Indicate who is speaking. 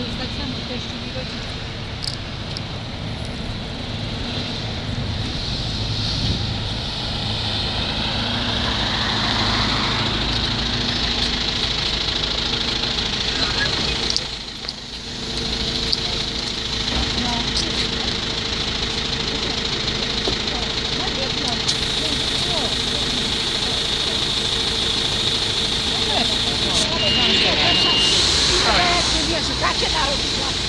Speaker 1: ви так само те, що вірять. Get out of here!